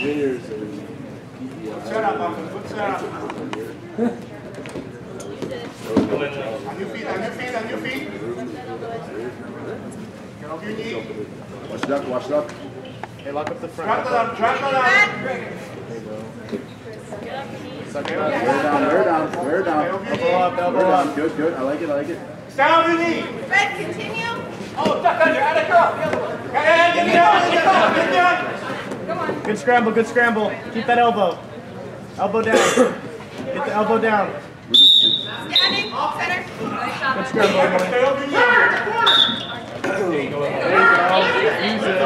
Juniors and Set up, Uncle. Good up. On your feet, on your feet, on your feet. Get off your knee. Watch it up, watch it up. Hey, lock up the front. Drop it down, drop it down. Suck it up. Wear down, wear down, wear down. Elbow up, elbow up. Good, good. I like it, I like it. On your knee. Red, continue. Oh, duck under, add a curl. One. Get in, get down, get down, get down. Good scramble, good scramble. Keep that elbow. Elbow down. Get the elbow down. Standing. Center. Good scramble, Emily. Stay over your knee. There you go. Use it.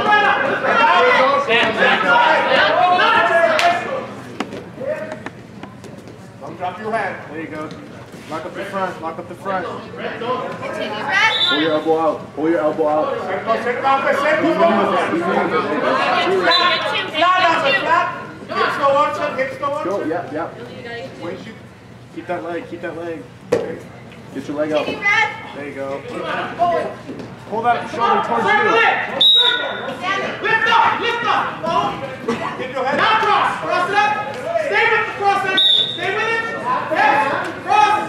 Don't drop your hand. There you go. Lock up the front. Lock up the front. Pull your elbow out. Pull your elbow out. Set go, set down, set go. Flat on the flat. Hips go up, son, hips go up. Go, yeah, yeah. You- Keep that leg. Keep that leg. Get your leg out. There you go. Pull that shoulder towards you. Standing. Lift up, lift up. Get your head. Now cross, cross it up. Stay with the cross it. Stay with it. Yes, cross.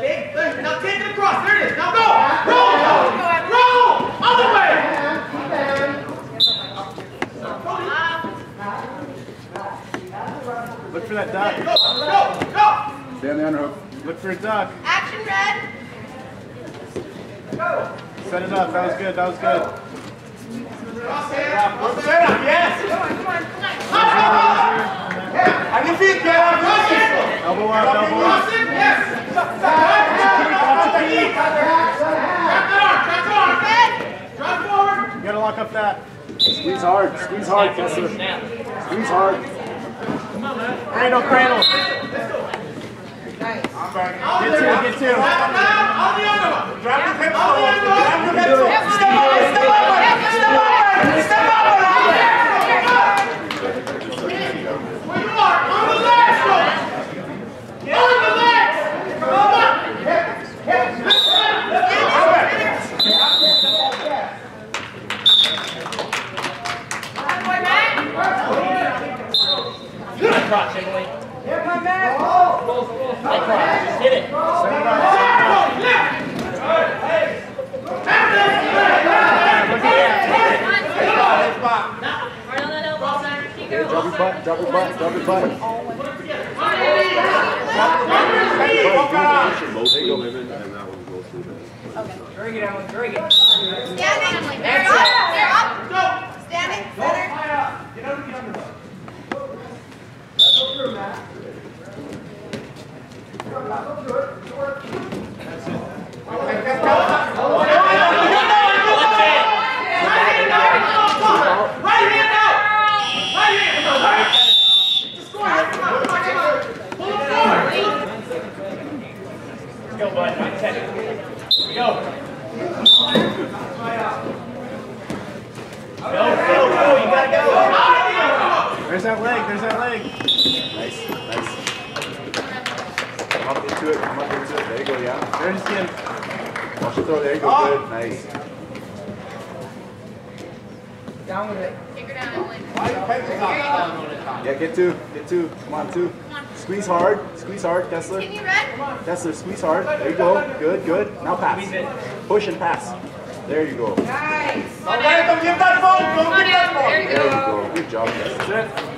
Take, there, now take it across. There it is. Now go. Roll. Roll. Other way. Look for that duck. Go, go, go. Stay on the underhook. Look for a duck. Action. Red. Set it up. That was good. That was good. Cross it. Cross it up, yes. On your feet, get up. Cross it. Elbow up. Elbow up. Cross it, yes. Drop the knee. Drop the arm, drop the arm. Red. Drop forward. You gotta lock up that. Squeeze hard. Squeeze hard, Kessler. Squeeze hard. Cradle, cradle. I'm back. Get two, get two. On the other one. Drop your hips forward. Drop your hips forward. Step over, step over. Step over. Step over. Where you are, on the legs, go. On the legs. Come on. Cross, Emily. Cross, hit it. Drop your butt, drop your butt, drop your butt. There you go, women, and that one goes through there. Very good, Emily. Very good. Standing. They're up. They're up. Standing. Center. Right hand out. Right hand. Just go ahead. Come on, come on, come on. Pull it forward. Let's go, bud. Nine, ten. Here we go. Go, go, go. You gotta go. There's that leg. There's that leg. Nice, nice. Come up into it, come up into it. There you go, yeah. There's him. Watch the throw. There you go, ah! good. Nice. Take her down, Emily. Yeah, get two, get two. Come on, two. Squeeze hard, squeeze hard, Kessler. Continue. Red. Kessler, squeeze hard. There you go. Good, good. Now pass. Push and pass. There you go. Nice. Okay, don't give that ball. Don't give that ball. There you go. go. Good job, Kessler. That's it.